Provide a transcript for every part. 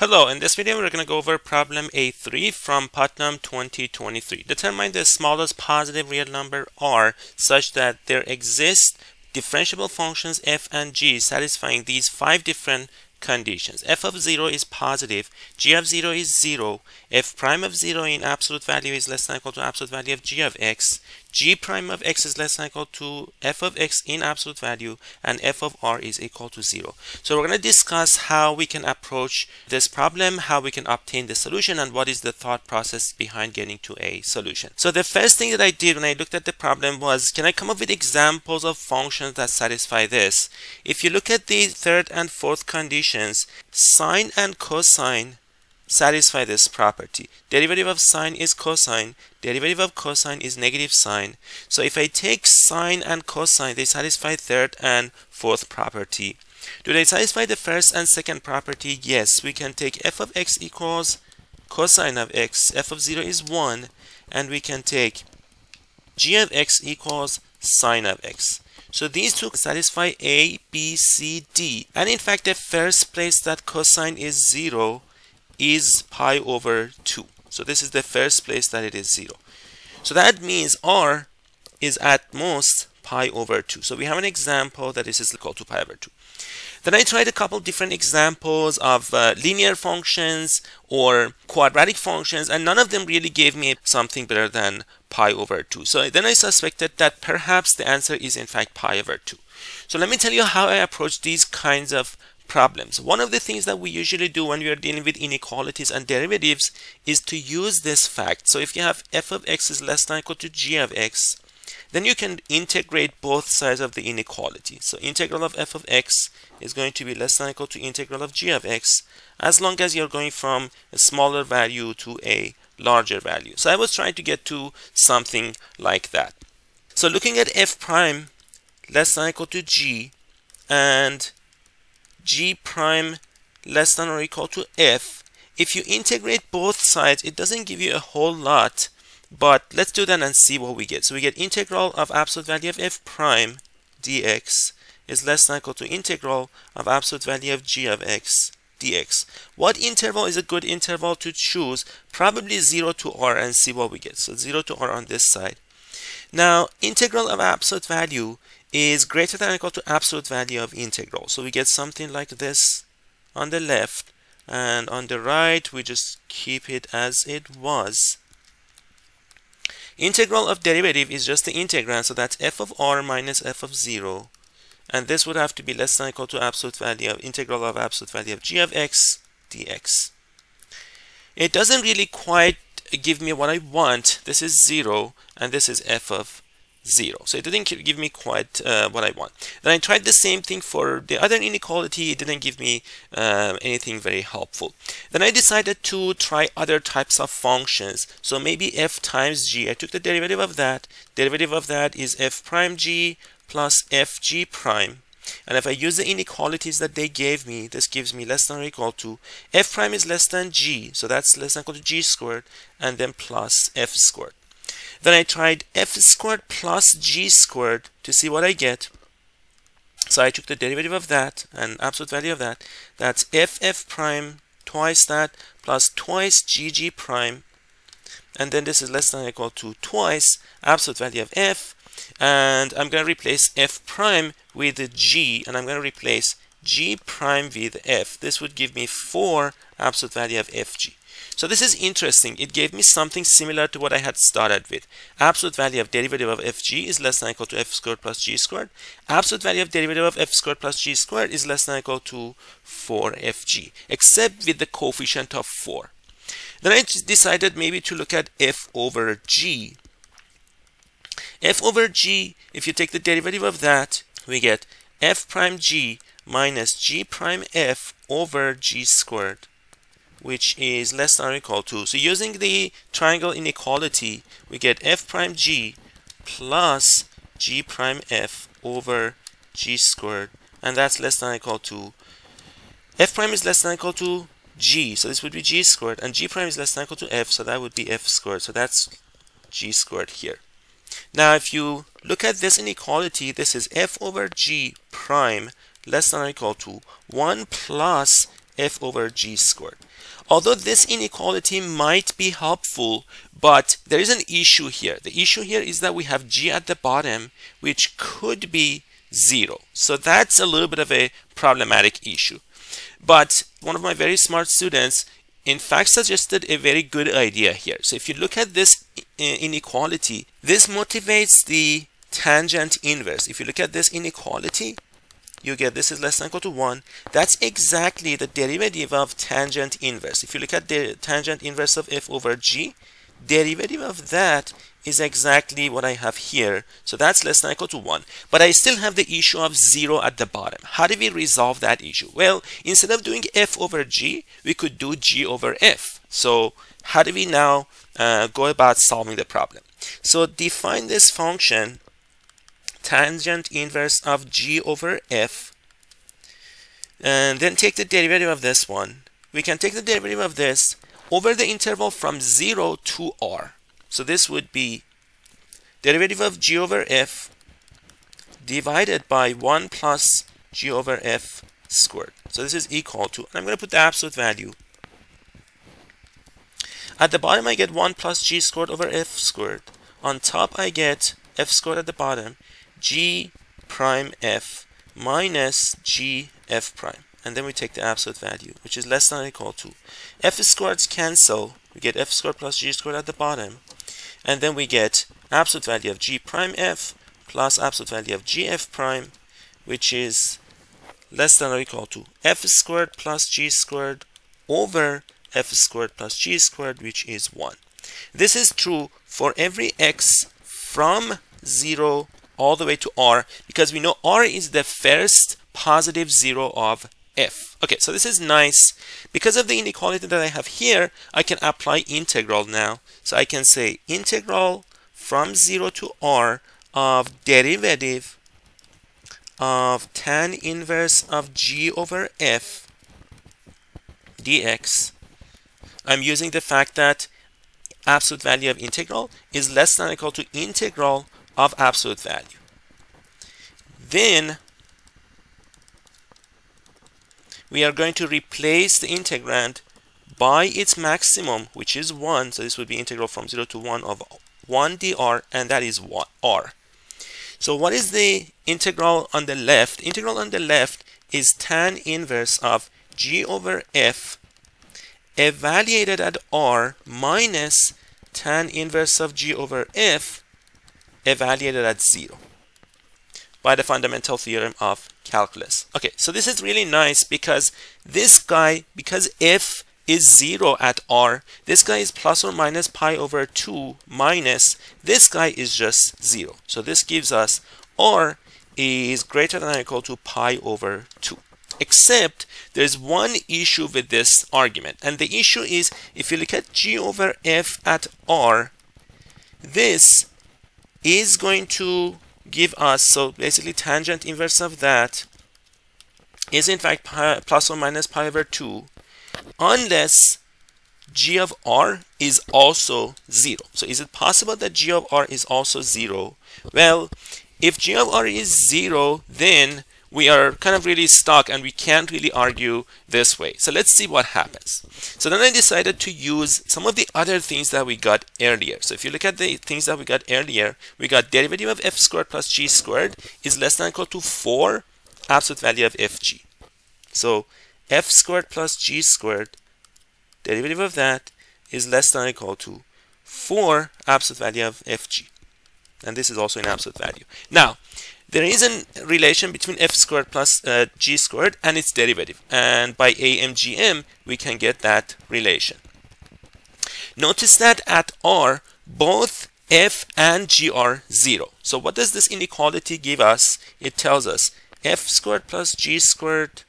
Hello, in this video we're going to go over problem A3 from Putnam 2023. Determine the smallest positive real number r such that there exist differentiable functions f and g satisfying these five different conditions. f of 0 is positive, g of 0 is 0, f prime of 0 in absolute value is less than or equal to absolute value of g of x, g prime of x is less than or equal to f of x in absolute value, and f of r is equal to 0. So we're going to discuss how we can approach this problem, how we can obtain the solution, and what is the thought process behind getting to a solution. So the first thing that I did when I looked at the problem was, can I come up with examples of functions that satisfy this? If you look at the third and fourth conditions, sine and cosine satisfy this property. Derivative of sine is cosine, derivative of cosine is negative sine. So if I take sine and cosine, they satisfy third and fourth property. Do they satisfy the first and second property? Yes, we can take f of x equals cosine of x, f of 0 is 1, and we can take g of x equals sine of x. So these two satisfy A, B, C, D. And in fact, the first place that cosine is 0 is pi over 2. So this is the first place that it is 0. So that means r is at most pi over 2. So we have an example that this is equal to pi over 2. Then I tried a couple different examples of uh, linear functions or quadratic functions and none of them really gave me something better than pi over 2. So then I suspected that perhaps the answer is in fact pi over 2. So let me tell you how I approach these kinds of problems. One of the things that we usually do when we are dealing with inequalities and derivatives is to use this fact. So if you have f of x is less than or equal to g of x, then you can integrate both sides of the inequality. So integral of f of x is going to be less than or equal to integral of g of x as long as you're going from a smaller value to a larger value. So I was trying to get to something like that. So looking at f prime less than or equal to g and g prime less than or equal to f, if you integrate both sides, it doesn't give you a whole lot, but let's do that and see what we get. So we get integral of absolute value of f prime dx is less than or equal to integral of absolute value of g of x dx. What interval is a good interval to choose? Probably 0 to r and see what we get. So 0 to r on this side. Now, integral of absolute value is greater than or equal to absolute value of integral. So we get something like this on the left and on the right we just keep it as it was. Integral of derivative is just the integrand so that's f of r minus f of 0 and this would have to be less than or equal to absolute value of integral of absolute value of g of x dx. It doesn't really quite give me what I want. This is 0 and this is f of 0. So it didn't give me quite uh, what I want. Then I tried the same thing for the other inequality. It didn't give me uh, anything very helpful. Then I decided to try other types of functions. So maybe f times g. I took the derivative of that. Derivative of that is f prime g plus fg prime. And if I use the inequalities that they gave me, this gives me less than or equal to f prime is less than g. So that's less than or equal to g squared and then plus f squared. Then I tried f squared plus g squared to see what I get. So I took the derivative of that and absolute value of that. That's f f prime twice that plus twice gg prime. And then this is less than or equal to twice absolute value of f. And I'm going to replace f prime with the g and I'm going to replace g prime with f. This would give me 4 absolute value of fg. So this is interesting. It gave me something similar to what I had started with. Absolute value of derivative of fg is less than or equal to f squared plus g squared. Absolute value of derivative of f squared plus g squared is less than or equal to 4fg, except with the coefficient of 4. Then I decided maybe to look at f over g. f over g, if you take the derivative of that, we get f prime g minus g prime f over g squared which is less than or equal to. So using the triangle inequality, we get f prime g plus g prime f over g squared, and that's less than or equal to f prime is less than or equal to g, so this would be g squared, and g prime is less than or equal to f, so that would be f squared. So that's g squared here. Now, if you look at this inequality, this is f over g prime less than or equal to 1 plus f over g squared. Although this inequality might be helpful, but there is an issue here. The issue here is that we have g at the bottom, which could be 0. So that's a little bit of a problematic issue. But one of my very smart students in fact suggested a very good idea here. So if you look at this inequality, this motivates the tangent inverse. If you look at this inequality, you get this is less than equal to 1. That's exactly the derivative of tangent inverse. If you look at the tangent inverse of f over g, derivative of that is exactly what I have here. So that's less than equal to 1. But I still have the issue of 0 at the bottom. How do we resolve that issue? Well, instead of doing f over g, we could do g over f. So how do we now uh, go about solving the problem? So define this function tangent inverse of g over f and then take the derivative of this one. We can take the derivative of this over the interval from 0 to r. So this would be derivative of g over f divided by 1 plus g over f squared. So this is equal to, I'm going to put the absolute value. At the bottom I get 1 plus g squared over f squared. On top I get f squared at the bottom, g prime f minus g f prime. And then we take the absolute value, which is less than or equal to. f squareds cancel. We get f squared plus g squared at the bottom and then we get absolute value of g prime f plus absolute value of gf prime which is less than or equal to f squared plus g squared over f squared plus g squared which is 1. This is true for every x from 0 all the way to r because we know r is the first positive 0 of f. Okay, so this is nice. Because of the inequality that I have here, I can apply integral now. So I can say integral from 0 to r of derivative of tan inverse of g over f dx. I'm using the fact that absolute value of integral is less than or equal to integral of absolute value. Then we are going to replace the integrand by its maximum, which is 1. So this would be integral from 0 to 1 of 1 dr, and that is r. So what is the integral on the left? Integral on the left is tan inverse of g over f evaluated at r minus tan inverse of g over f evaluated at 0 by the fundamental theorem of calculus. Okay, so this is really nice because this guy, because f is 0 at r, this guy is plus or minus pi over 2 minus, this guy is just 0. So this gives us r is greater than or equal to pi over 2. Except there's one issue with this argument. And the issue is if you look at g over f at r, this is going to give us, so basically tangent inverse of that is in fact pi, plus or minus pi over 2 unless g of r is also 0. So is it possible that g of r is also 0? Well, if g of r is 0, then we are kind of really stuck and we can't really argue this way. So let's see what happens. So then I decided to use some of the other things that we got earlier. So if you look at the things that we got earlier, we got derivative of f squared plus g squared is less than or equal to 4 absolute value of fg. So f squared plus g squared, derivative of that is less than or equal to 4 absolute value of fg. And this is also an absolute value. Now, there is a relation between f squared plus uh, g squared and its derivative. And by AMGM, we can get that relation. Notice that at r, both f and g are 0. So what does this inequality give us? It tells us f squared plus g squared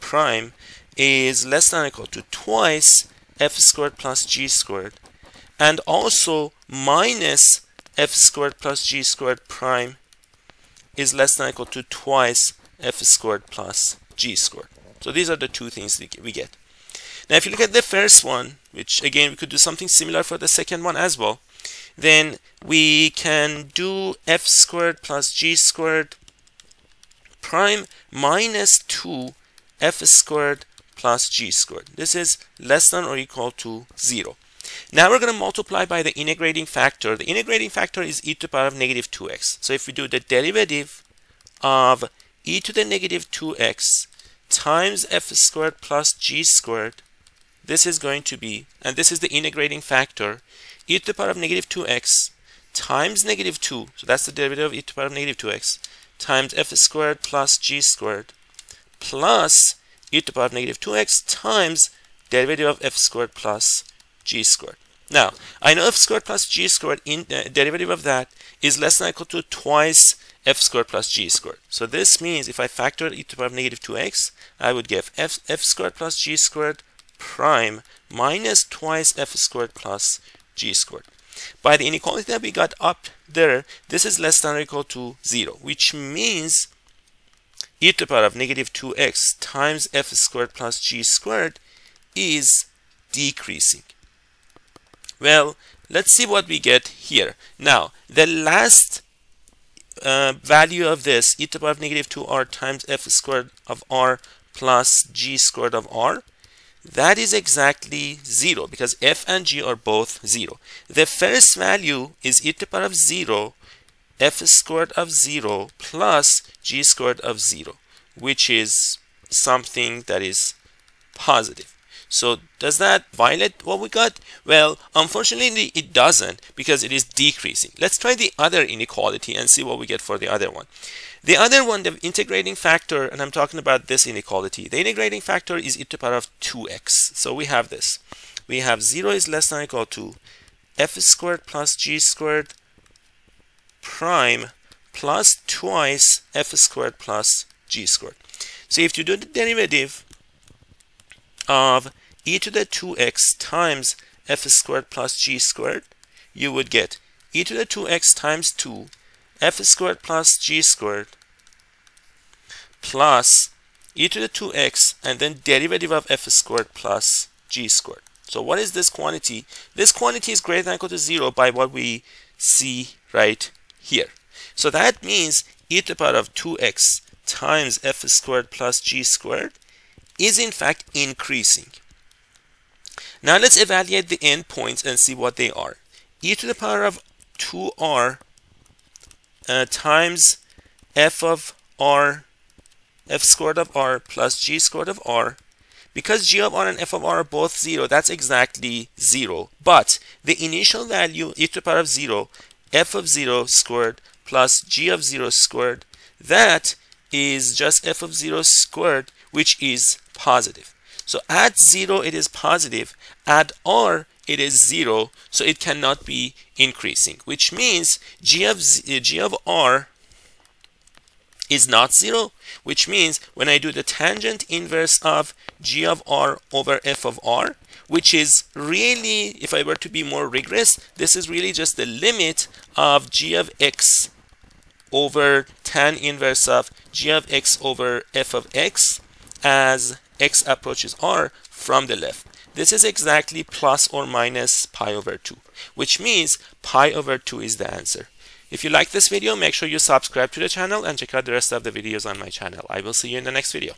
prime is less than or equal to twice f squared plus g squared and also minus f squared plus g squared prime is less than or equal to twice f squared plus g squared. So these are the two things we get. Now if you look at the first one, which again we could do something similar for the second one as well, then we can do f squared plus g squared prime minus 2 f squared plus g squared. This is less than or equal to 0. Now we're going to multiply by the integrating factor. The integrating factor is e to the power of negative 2x. So if we do the derivative of e to the negative 2x times f squared plus g squared, this is going to be, and this is the integrating factor, e to the power of negative 2x times negative 2, so that's the derivative of e to the power of negative 2x, times f squared plus g squared, plus e to the power of negative 2x times derivative of f squared plus g squared. Now, I know f squared plus g squared, in uh, derivative of that is less than or equal to twice f squared plus g squared. So this means if I factor e to the power of negative 2x, I would get f, f squared plus g squared prime minus twice f squared plus g squared. By the inequality that we got up there, this is less than or equal to 0, which means e to the power of negative 2x times f squared plus g squared is decreasing. Well, let's see what we get here. Now, the last uh, value of this, e to the power of negative 2r times f squared of r plus g squared of r, that is exactly 0 because f and g are both 0. The first value is e to the power of 0 f squared of 0 plus g squared of 0 which is something that is positive. So does that violate what we got? Well, unfortunately it doesn't because it is decreasing. Let's try the other inequality and see what we get for the other one. The other one, the integrating factor, and I'm talking about this inequality, the integrating factor is e to the power of 2x. So we have this. We have 0 is less than or equal to f squared plus g squared prime plus twice f squared plus g squared. So if you do the derivative of e to the 2x times f squared plus g squared, you would get e to the 2x times 2 f squared plus g squared plus e to the 2x and then derivative of f squared plus g squared. So what is this quantity? This quantity is greater than or equal to 0 by what we see right here. So that means e to the power of 2x times f squared plus g squared is in fact increasing. Now let's evaluate the endpoints and see what they are. e to the power of 2r uh, times f of r, f squared of r plus g squared of r. Because g of r and f of r are both 0, that's exactly 0. But the initial value, e to the power of 0, f of 0 squared plus g of 0 squared, that is just f of 0 squared, which is positive. So at 0 it is positive, at r it is 0, so it cannot be increasing, which means g of, z, uh, g of r is not 0, which means when I do the tangent inverse of g of r over f of r, which is really, if I were to be more rigorous, this is really just the limit of g of x over tan inverse of g of x over f of x as x approaches r from the left. This is exactly plus or minus pi over 2, which means pi over 2 is the answer. If you like this video, make sure you subscribe to the channel and check out the rest of the videos on my channel. I will see you in the next video.